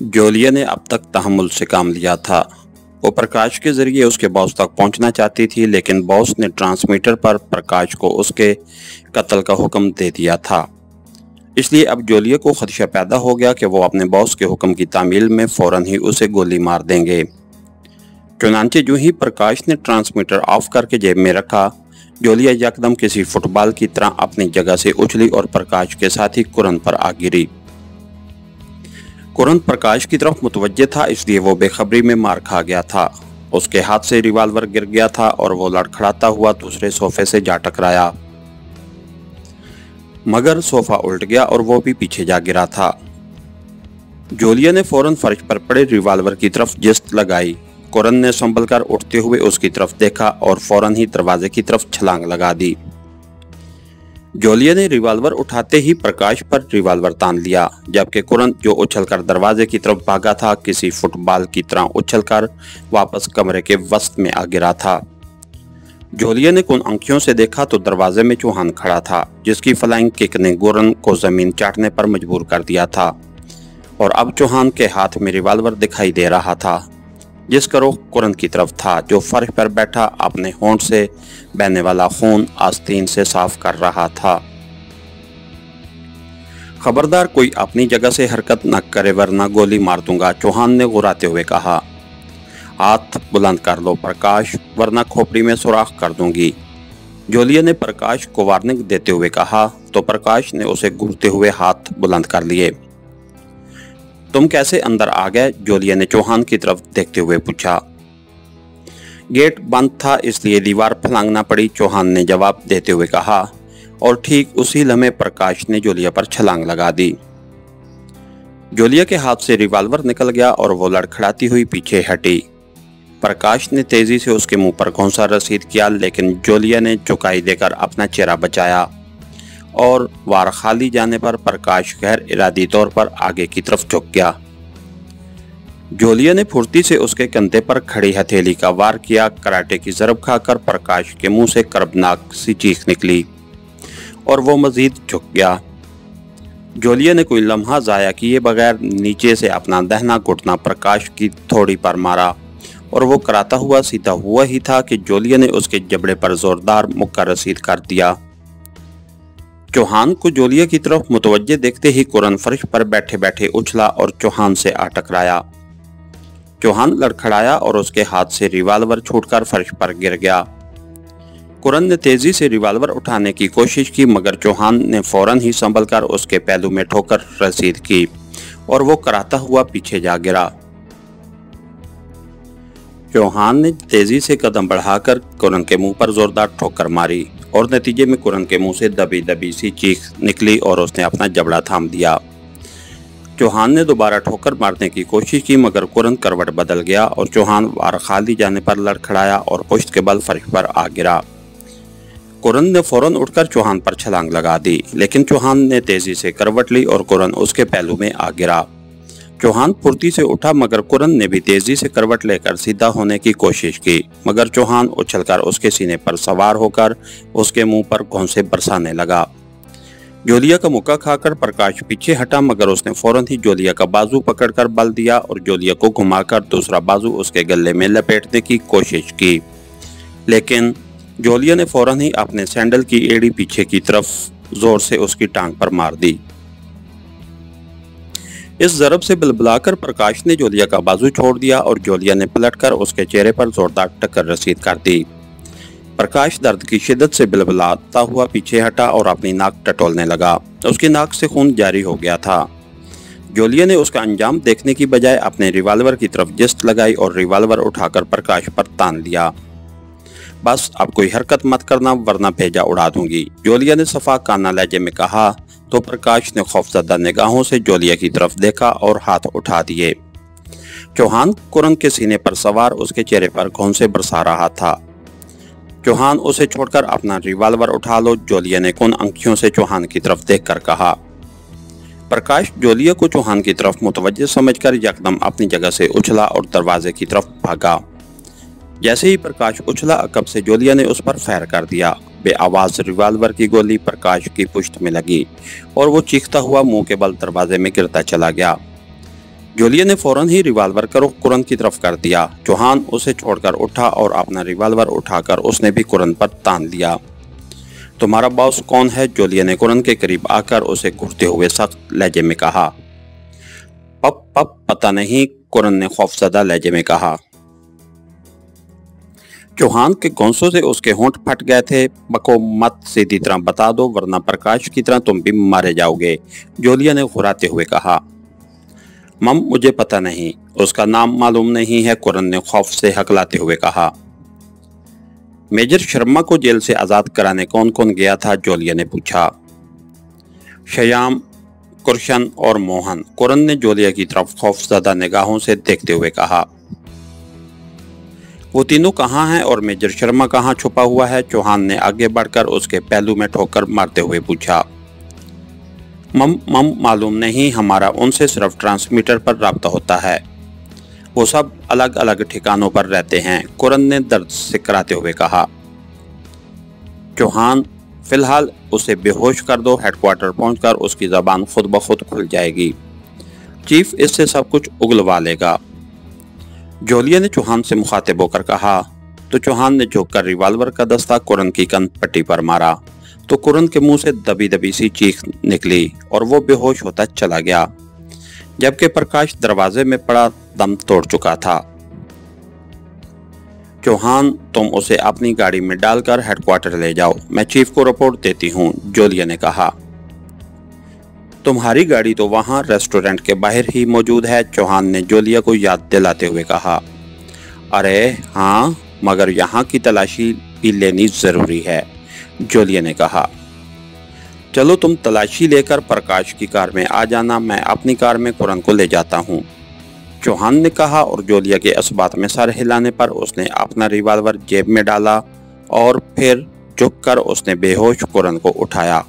जोलिया ने अब तक तहमुल से काम लिया था। वो प्रकाश के ज़रिए उसके बॉस तक पहुँचना चाहती थी, लेकिन बॉस ने ट्रांसमीटर पर प्रकाश को उसके कत्ल का हुक्म दे दिया था। इसलिए अब जोलिया को खदशा पैदा हो गया कि वो अपने बॉस के हुक्म की तामील में फ़ौरन ही उसे गोली मार देंगे। चुनाचे जो ही प्रकाश ने ट्रांसमीटर ऑफ़ करके जेब में रखा जोलिया यकदम किसी फुटबॉल की तरह अपनी जगह से उछली और प्रकाश के साथ ही कुरन पर आ गिरी। कुरन प्रकाश की तरफ़ मुतवजह था, इसलिए वो बेखबरी में मार खा गया था। उसके हाथ से रिवाल्वर गिर गया था और वो लड़खड़ाता हुआ दूसरे सोफे से जा टकराया। मगर सोफा उल्ट गया और वो भी पीछे जा गिरा था। जोलिया ने फ़ौरन फर्श पर पड़े रिवाल्वर की तरफ़ जिस्त लगाई। कुरन ने संभल कर उठते हुए उसकी तरफ़ देखा और फ़ौरन ही दरवाजे की तरफ़ छलांग लगा दी। जोलिया ने रिवाल्वर उठाते ही प्रकाश पर रिवाल्वर तान लिया, जबकि कुरन जो उछलकर दरवाजे की तरफ़ भागा था, किसी फुटबॉल की तरह उछलकर वापस कमरे के वस्त में आ गिरा था। जोलिया ने कुन अंखियों से देखा तो दरवाजे में चौहान खड़ा था, जिसकी फ्लाइंग किक ने गुरन को ज़मीन चाटने पर मजबूर कर दिया था। और अब चौहान के हाथ में रिवाल्वर दिखाई दे रहा था। जिसका रुख कुरन की तरफ़ था, जो फर्श पर बैठा अपने होंठ से बहने वाला खून आस्तीन से साफ़ कर रहा था। खबरदार, कोई अपनी जगह से हरकत न करे, वरना गोली मार दूँगा, चौहान ने घुराते हुए कहा। हाथ बुलंद कर लो प्रकाश, वरना खोपड़ी में सुराख कर दूँगी। जोलिया ने प्रकाश को वार्निंग देते हुए कहा तो प्रकाश ने उसे घूरते हुए हाथ बुलंद कर लिए। तुम कैसे अंदर आ गए? जोलिया ने चौहान की तरफ़ देखते हुए पूछा। गेट बंद था, इसलिए दीवार फलांगना पड़ी। चौहान ने जवाब देते हुए कहा, और ठीक उसी लम्हे प्रकाश ने जोलिया पर छलांग लगा दी। जोलिया के हाथ से रिवाल्वर निकल गया और वो लड़खड़ाती हुई पीछे हटी। प्रकाश ने तेज़ी से उसके मुँह पर घोंसा रसीद किया, लेकिन जोलिया ने चुकाई देकर अपना चेहरा बचाया। और वार खाली जाने पर प्रकाश गैर इरादी तौर पर आगे की तरफ़ झुक गया। जोलिया ने फुर्ती से उसके कंधे पर खड़ी हथेली का वार किया। कराटे की जरब खाकर प्रकाश के मुँह से करबनाक सी चीख निकली और वो मजीद झुक गया। जोलिया ने कोई लम्हा जाया किए बगैर नीचे से अपना दहना घुटना प्रकाश की थोड़ी पर मारा और वो कराता हुआ सीधा हुआ ही था कि जोलिया ने उसके जबड़े पर जोरदार मुक्का रसीद कर दिया। चौहान को जोलिया की तरफ़ मुतवजह देखते ही कुरन फर्श पर बैठे बैठे उछला और चौहान से आ टकराया चौहान लड़खड़ाया और उसके हाथ से रिवाल्वर छूटकर फर्श पर गिर गया। कुरन ने तेज़ी से रिवाल्वर उठाने की कोशिश की, मगर चौहान ने फ़ौरन ही संभल कर उसके पहलू में ठोकर रसीद की और वो कराता हुआ पीछे जा गिरा। चौहान ने तेज़ी से कदम बढ़ाकर कुरन के मुँह पर जोरदार ठोकर मारी। और नतीजे में कुरन के मुँह से दबी दबी सी चीख निकली और उसने अपना जबड़ा थाम दिया। चौहान ने दोबारा ठोकर मारने की कोशिश की, मगर कुरन करवट बदल गया और चौहान वार खाली जाने पर लड़खड़ाया और पुश्त के बल फर्श पर आ गिरा। कुरन ने फ़ौरन उठकर चौहान पर छलांग लगा दी, लेकिन चौहान ने तेज़ी से करवट ली और कुरन उसके पहलू में आ गिरा। चौहान फुर्ती से उठा मगर कुरन ने भी तेज़ी से करवट लेकर सीधा होने की कोशिश की। मगर चौहान उछलकर उसके सीने पर सवार होकर उसके मुँह पर घोंसे बरसाने लगा। जोलिया का मुक्का खाकर प्रकाश पीछे हटा मगर उसने फ़ौरन ही जोलिया का बाजू पकड़कर बल दिया और जोलिया को घुमाकर दूसरा बाजू उसके गले में लपेटने की कोशिश की। लेकिन जोलिया ने फ़ौरन ही अपने सैंडल की एड़ी पीछे की तरफ़ ज़ोर से उसकी टांग पर मार दी। इस जरब से बिलबिलाकर प्रकाश ने जोलिया का बाजू छोड़ दिया और जोलिया ने पलटकर उसके चेहरे पर जोरदार टक्कर रसीद कर दी। प्रकाश दर्द की शिद्दत से बिलबिलाता हुआ पीछे हटा और अपनी नाक टटोलने लगा। उसकी नाक से खून जारी हो गया था। जोलिया ने उसका अंजाम देखने की बजाय अपने रिवाल्वर की तरफ़ जिस्त लगाई और रिवाल्वर उठाकर प्रकाश पर तान लिया बस अब कोई हरकत मत करना, वरना भेजा उड़ा दूँगी। जोलिया ने सफ़ा काना लहजे में कहा तो प्रकाश ने खौफजदा निगाहों से जोलिया की तरफ़ देखा और हाथ उठा दिए। चौहान कुरन के सीने पर सवार उसके चेहरे पर घों से बरसा रहा था। चौहान उसे छोड़कर अपना रिवाल्वर उठा लो जोलिया ने कुन अंखियों से चौहान की तरफ़ देखकर कहा। प्रकाश जोलिया को चौहान की तरफ़ मुतवजह समझकर यकदम अपनी जगह से उछला और दरवाजे की तरफ़ भागा। जैसे ही प्रकाश उछला अकब से जोलिया ने उस पर फैर कर दिया। बेआवाज रिवाल्वर की गोली प्रकाश की पुष्ट में लगी और वो चीखता हुआ मुँह के बल दरवाजे में गिरता चला गया। जोलिया ने फ़ौरन ही रिवाल्वर का रुख कुरन की तरफ़ कर दिया। चौहान उसे छोड़कर उठा और अपना रिवाल्वर उठाकर उसने भी कुरन पर तान लिया। तुम्हारा बॉस कौन है? जोलिया ने कुरन के करीब आकर उसे घुरते हुए सख्त लहजे में कहा। पप पप, पता नहीं कुरन ने खौफजदा लहजे में कहा। चौहान के गौंसों से उसके होंठ फट गए थे। बको मत सीधी तरह बता दो, वरना प्रकाश की तरह तुम भी मारे जाओगे, जोलिया ने घुराते हुए कहा। मम, मुझे पता नहीं, उसका नाम मालूम नहीं है, कुरन ने खौफ से हकलाते हुए कहा। मेजर शर्मा को जेल से आज़ाद कराने कौन कौन गया था, जोलिया ने पूछा। शयाम, कुरशन और मोहन, कुरन ने जोलिया की तरफ़ खौफजदा निगाहों से देखते हुए कहा। वो तीनों कहाँ हैं और मेजर शर्मा कहाँ छुपा हुआ है? चौहान ने आगे बढ़कर उसके पहलू में ठोकर मारते हुए पूछा, मम मम मालूम नहीं हमारा उनसे सिर्फ़ ट्रांसमीटर पर रबता होता है। वो सब अलग अलग ठिकानों पर रहते हैं, कुरन ने दर्द से कराते हुए कहा। चौहान, फ़िलहाल उसे बेहोश कर दो, हेडक्वार्टर पहुंचकर उसकी जबान खुद ब खुद खुल जाएगी। चीफ इससे सब कुछ उगलवा लेगा। जोलिया ने चौहान से मुखातिब होकर कहा तो चौहान ने झुककर रिवाल्वर का दस्ता कुरन की कंध पट्टी पर मारा। तो कुरन के मुँह से दबी दबी सी चीख निकली और वो बेहोश होता चला गया, जबकि प्रकाश दरवाजे में पड़ा दम तोड़ चुका था। चौहान, तुम उसे अपनी गाड़ी में डालकर हेडक्वार्टर ले जाओ। मैं चीफ को रिपोर्ट देती हूँ, जोलिया ने कहा। तुम्हारी गाड़ी तो वहाँ रेस्टोरेंट के बाहर ही मौजूद है, चौहान ने जोलिया को याद दिलाते हुए कहा। अरे हाँ मगर यहाँ की तलाशी भी लेनी ज़रूरी है, जोलिया ने कहा। चलो तुम तलाशी लेकर प्रकाश की कार में आ जाना, मैं अपनी कार में कुरन को ले जाता हूँ। चौहान ने कहा और जोलिया के इस बात में सर हिलाने पर उसने अपना रिवाल्वर जेब में डाला और फिर झुककर उसने बेहोश कुरन को उठाया।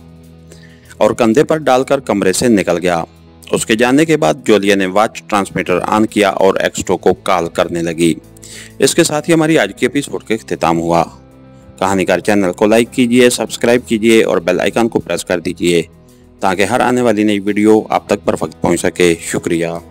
और कंधे पर डालकर कमरे से निकल गया। उसके जाने के बाद जोलिया ने वॉच ट्रांसमीटर ऑन किया और एक्स्टो को कॉल करने लगी। इसके साथ ही हमारी आज की एपिसोड का अख्ताम हुआ। कहानीकार चैनल को लाइक कीजिए, सब्सक्राइब कीजिए और बेल आइकन को प्रेस कर दीजिए, ताकि हर आने वाली नई वीडियो आप तक पर वक्त पहुँच सके। शुक्रिया।